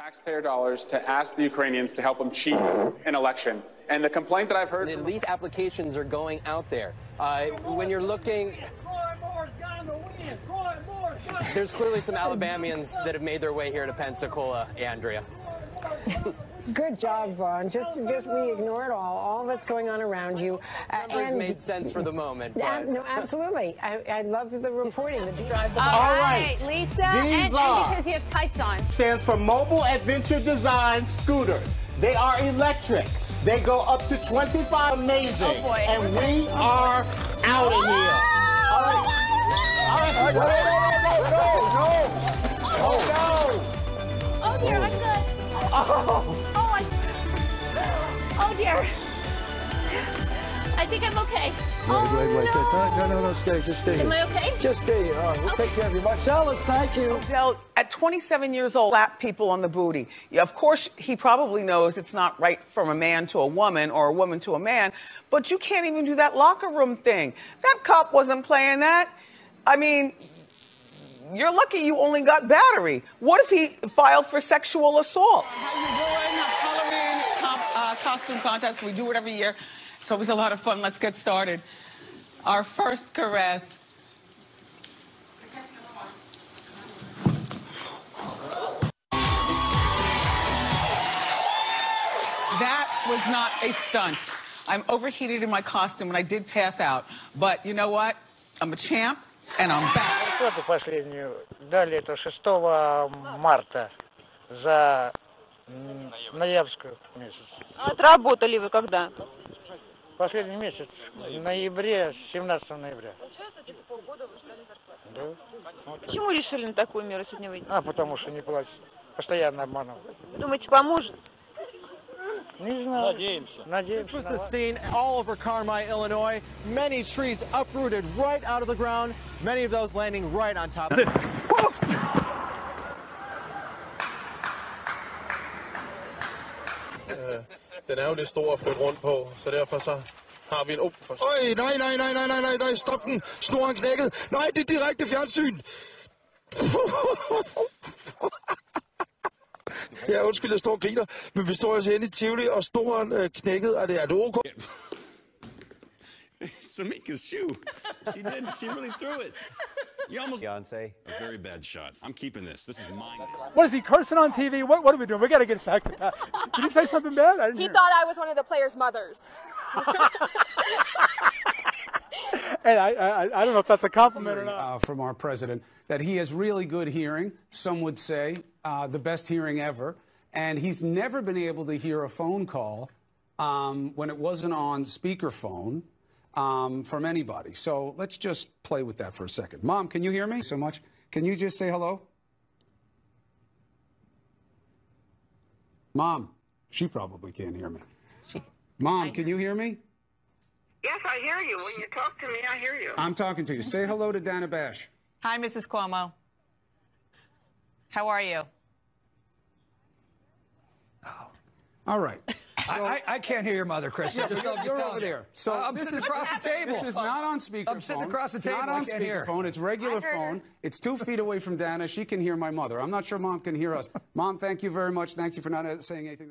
taxpayer dollars to ask the Ukrainians to help them cheat an election. And the complaint that I've heard And from these applications are going out there. Uh, when you're looking, there's clearly some Alabamians that have made their way here to Pensacola, Andrea. Good job, Vaughn. Just, just we ignore it all, all that's going on around you. Uh, Numbers made sense for the moment. But no, absolutely. I, I love the reporting. The drive the All right, right, Lisa, These and, and because you have tights on. stands for Mobile Adventure Design Scooters. They are electric. They go up to 25. Amazing. Oh, boy. And we are out of here. All right. All right. No, no, dear. I think I'm okay. Oh Wait, wait, wait. Oh, no. No, no, no, stay. Just stay. Am. I okay? Just stay here. All right, we'll take care of you. Marcellus, thank you. Adele, at 27 years old, slap people on the booty. Yeah, of course, he probably knows it's not right from a man to a woman or a woman to a man, but you can't even do that locker room thing. That cop wasn't playing that. I mean, you're lucky you only got battery. What if he filed for sexual assault? costume contest. We do it every year. It's always a lot of fun. Let's get started. Our first caress. That was not a stunt. I'm overheated in my costume and I did pass out. But you know what? I'm a champ and I'm back. Зарплату последнюю дали это 6 марта за м, ноябрьскую месяц. Отработали вы когда? Последний месяц, в ноябре, 17 ноября. Да. Вот. Почему решили на такую меру сегодня выйти? А, потому что не платят. Постоянно обманывают. Думаете, поможет? Не знаю. Надеемся. This Надеемся. was на the scene all over Carmi, Illinois. Many trees uprooted right out of the ground, many of those landing right on top. Den er jo lidt stor at flytte rundt på, så derfor så har vi en... Oh, for... Øj, nej, nej, nej, nej, nej, nej, nej, stop den. Snoren knækket. Nej, det er direkte fjernsyn. Ja, undskyld, jeg står og griner, men vi står altså inde i Tivoli, og storen øh, knækket. Er det, er det ok? Samika's shoe. She did. She really threw it. You almost. Beyonce. A very bad shot. I'm keeping this. This is mine. What is he cursing on TV? What, what are we doing? We got to get back to that. Did he say something bad? I didn't He hear. thought I was one of the players' mothers. And I, I, I don't know if that's a compliment or not. Uh, from our president that he has really good hearing. Some would say uh, the best hearing ever. And he's never been able to hear a phone call um, when it wasn't on speakerphone um, from anybody. So let's just play with that for a second. Mom, can you hear me so much? Can you just say hello? Mom, she probably can't hear me. Mom, can you hear me? Yes, I hear you. When you talk to me, I hear you. I'm talking to you. Say hello to Dana Bash. Hi, Mrs. Cuomo. How are you? Oh. All right. So, I, I can't hear your mother, Chris. Yeah, Just- you're, just you're over you. there. So I'm this sitting is across the table. This is not on speakerphone. I'm sitting across the It's table. not on speakerphone. It's regular I her. phone. It's two feet away from Dana. She can hear my mother. I'm not sure mom can hear us. Mom, thank you very much. Thank you for not uh, saying anything.